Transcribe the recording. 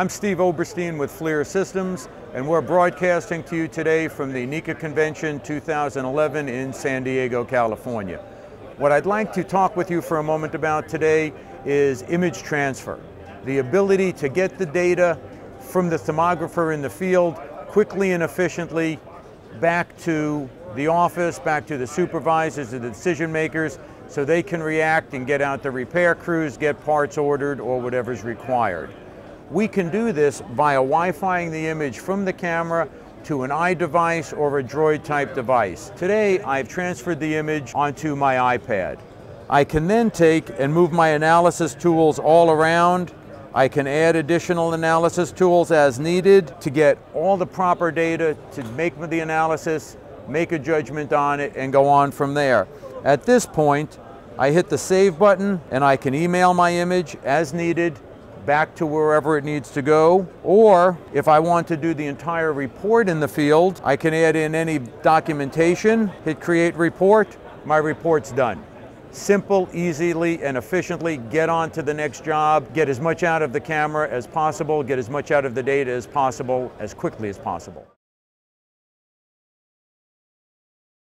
I'm Steve Oberstein with FLIR Systems, and we're broadcasting to you today from the NECA Convention 2011 in San Diego, California. What I'd like to talk with you for a moment about today is image transfer. The ability to get the data from the thermographer in the field quickly and efficiently back to the office, back to the supervisors, the decision makers, so they can react and get out the repair crews, get parts ordered, or whatever's required. We can do this via Wi-Fiing the image from the camera to an iDevice or a Droid type device. Today, I've transferred the image onto my iPad. I can then take and move my analysis tools all around. I can add additional analysis tools as needed to get all the proper data to make the analysis, make a judgment on it, and go on from there. At this point, I hit the save button and I can email my image as needed back to wherever it needs to go. Or if I want to do the entire report in the field, I can add in any documentation, hit create report, my report's done. Simple, easily, and efficiently get on to the next job, get as much out of the camera as possible, get as much out of the data as possible, as quickly as possible.